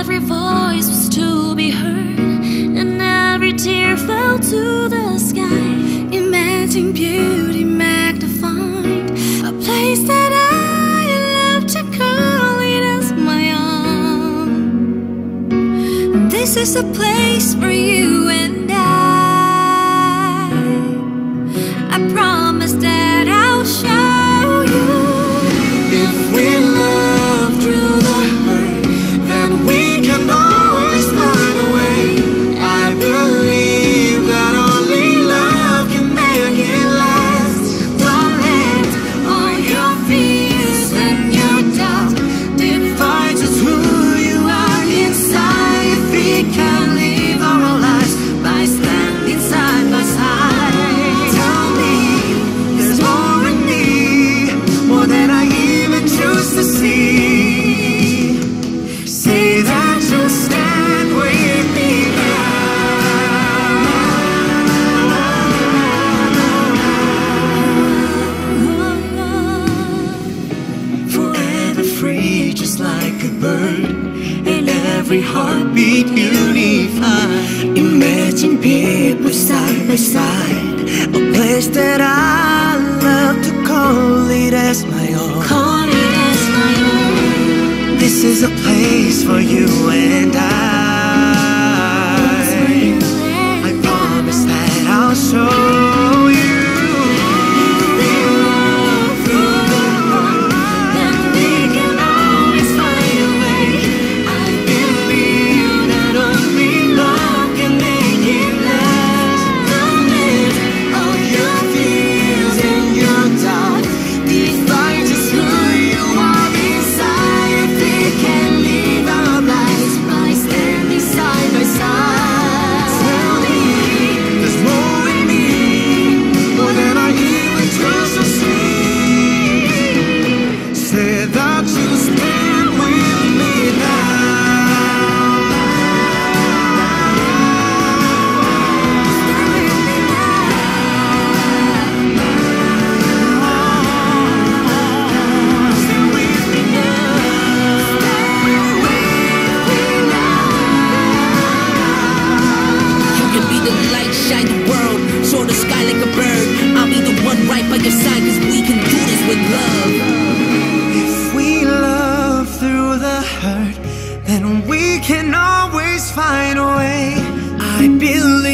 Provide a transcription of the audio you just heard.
every voice was to be heard, and every tear fell to the sky. Imagine beauty magnified, a place that I love to call it as my own. This is a place for you and I. every heartbeat unified. Imagine people side by side. A place that I love to call it as my own. Call it as my own. This is a place for you and I. I shine the world, soar the sky like a bird. I'll be the one right by your side, cause we can do this with love. If we love through the hurt, then we can always find a way. I believe